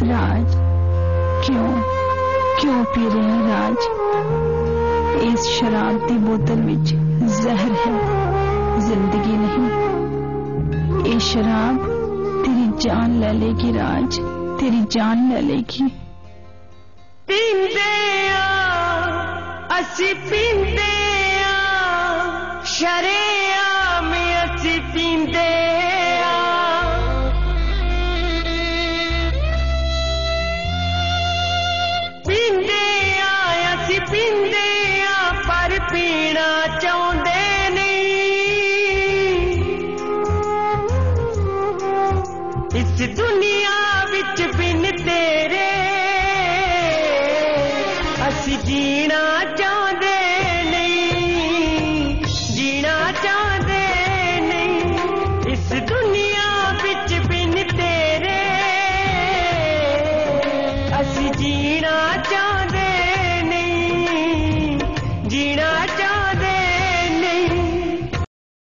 राज। क्यों? क्यों पी रहे हैं राज? इस शराब की बोतल में जहर है, ज़िंदगी नहीं। ये शराब तेरी जान ले लेगी राज, तेरी जान ले लेगी। पीते असी पींदे शरे दुनिया बिच बिन तेरे असी जीना चाहते नहीं जीना चाहते नहीं इस दुनिया बिच बिन तेरे जीना चाहते